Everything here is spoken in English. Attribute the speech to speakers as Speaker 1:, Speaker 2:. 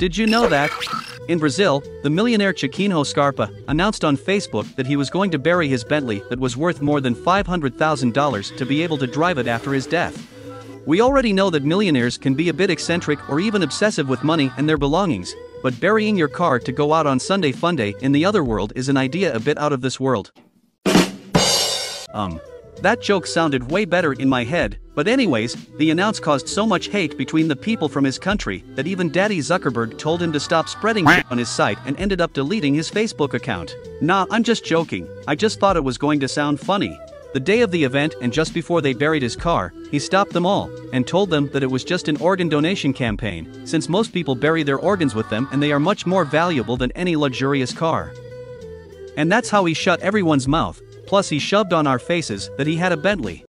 Speaker 1: Did you know that? In Brazil, the millionaire Chiquinho Scarpa announced on Facebook that he was going to bury his Bentley that was worth more than $500,000 to be able to drive it after his death. We already know that millionaires can be a bit eccentric or even obsessive with money and their belongings, but burying your car to go out on Sunday Funday in the other world is an idea a bit out of this world. Um. That joke sounded way better in my head, but anyways, the announce caused so much hate between the people from his country that even Daddy Zuckerberg told him to stop spreading on his site and ended up deleting his Facebook account. Nah, I'm just joking, I just thought it was going to sound funny. The day of the event and just before they buried his car, he stopped them all and told them that it was just an organ donation campaign, since most people bury their organs with them and they are much more valuable than any luxurious car. And that's how he shut everyone's mouth, plus he shoved on our faces that he had a Bentley.